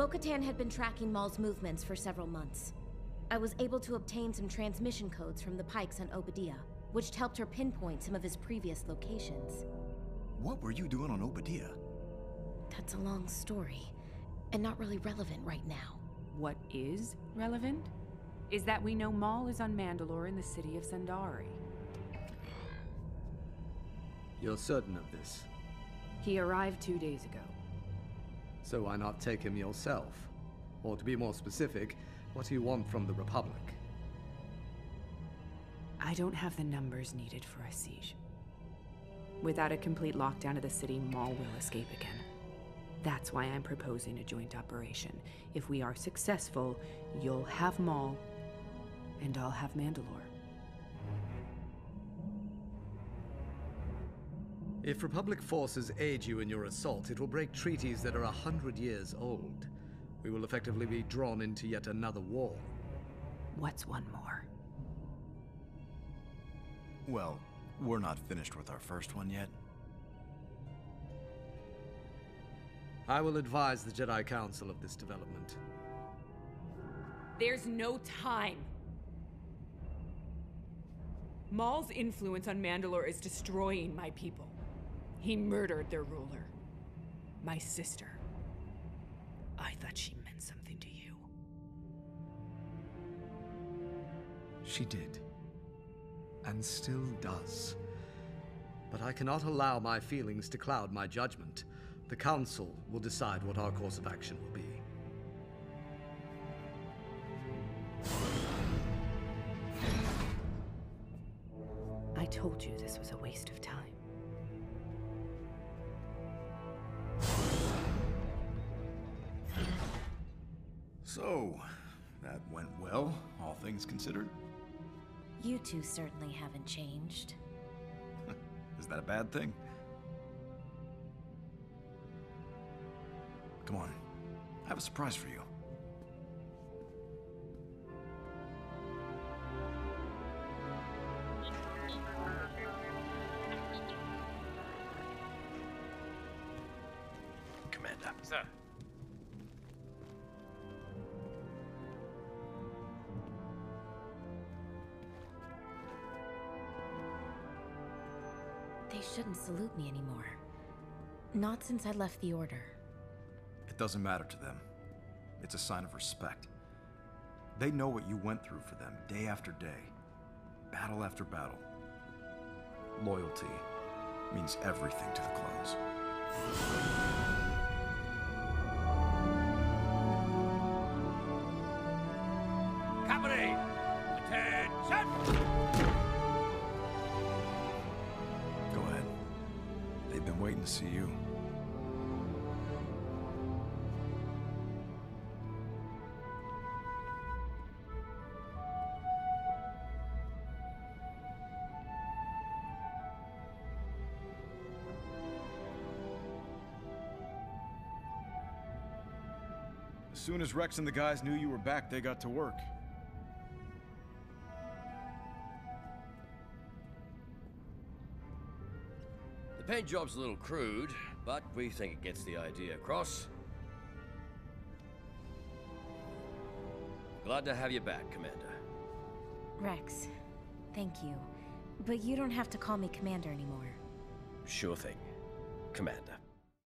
Bo-Katan had been tracking Maul's movements for several months. I was able to obtain some transmission codes from the Pykes on Oba Diah, which helped her pinpoint some of his previous locations. What were you doing on Oba Diah? That's a long story, and not really relevant right now. What is relevant is that we know Maul is on Mandalore in the city of Sundari. You're certain of this? He arrived two days ago. So why not take him yourself? Or to be more specific, what do you want from the Republic? I don't have the numbers needed for a siege. Without a complete lockdown of the city, Maul will escape again. That's why I'm proposing a joint operation. If we are successful, you'll have Maul, and I'll have Mandalore. If Republic forces aid you in your assault, it will break treaties that are a hundred years old. We will effectively be drawn into yet another war. What's one more? Well, we're not finished with our first one yet. I will advise the Jedi Council of this development. There's no time. Maul's influence on Mandalore is destroying my people. He murdered their ruler, my sister. I thought she meant something to you. She did. And still does. But I cannot allow my feelings to cloud my judgment. The Council will decide what our course of action will be. I told you this was a waste of time. So, that went well, all things considered. You two certainly haven't changed. Is that a bad thing? Come on. I have a surprise for you. Commander. Sir. They shouldn't salute me anymore. Not since I left the Order. It doesn't matter to them. It's a sign of respect. They know what you went through for them, day after day, battle after battle. Loyalty means everything to the clones. To see you. As soon as Rex and the guys knew you were back, they got to work. Paint job's a little crude, but we think it gets the idea across. Glad to have you back, Commander. Rex, thank you. But you don't have to call me Commander anymore. Sure thing, Commander.